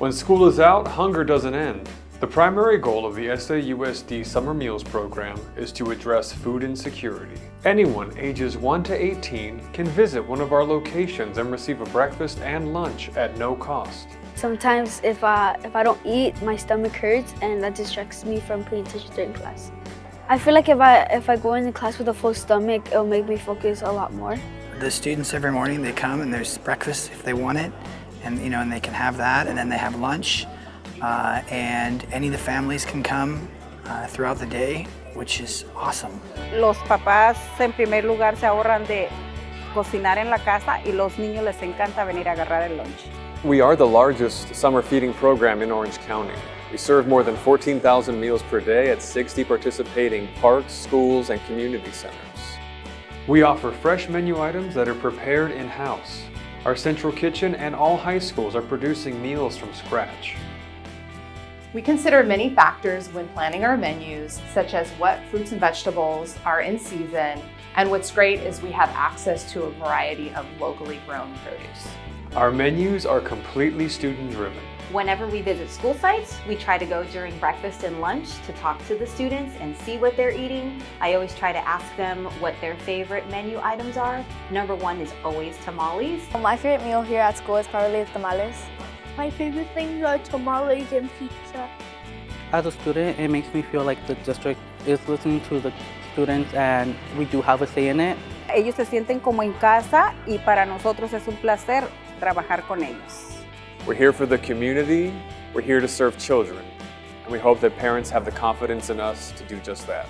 When school is out, hunger doesn't end. The primary goal of the SAUSD Summer Meals Program is to address food insecurity. Anyone ages 1 to 18 can visit one of our locations and receive a breakfast and lunch at no cost. Sometimes if I, if I don't eat, my stomach hurts and that distracts me from paying attention during class. I feel like if I, if I go into class with a full stomach, it'll make me focus a lot more. The students every morning, they come and there's breakfast if they want it, and you know, and they can have that, and then they have lunch, uh, and any of the families can come uh, throughout the day, which is awesome. Los papás en primer lugar se ahorran de cocinar en la casa y los niños les encanta venir a agarrar el lunch. We are the largest summer feeding program in Orange County. We serve more than 14,000 meals per day at 60 participating parks, schools, and community centers. We offer fresh menu items that are prepared in-house. Our central kitchen and all high schools are producing meals from scratch. We consider many factors when planning our menus, such as what fruits and vegetables are in season, and what's great is we have access to a variety of locally grown produce. Our menus are completely student-driven. Whenever we visit school sites, we try to go during breakfast and lunch to talk to the students and see what they're eating. I always try to ask them what their favorite menu items are. Number one is always tamales. My favorite meal here at school is probably tamales. My favorite things are tamales and pizza. As a student, it makes me feel like the district is listening to the students and we do have a say in it. Ellos se sienten como en casa y para nosotros es un placer trabajar con ellos. We're here for the community, we're here to serve children, and we hope that parents have the confidence in us to do just that.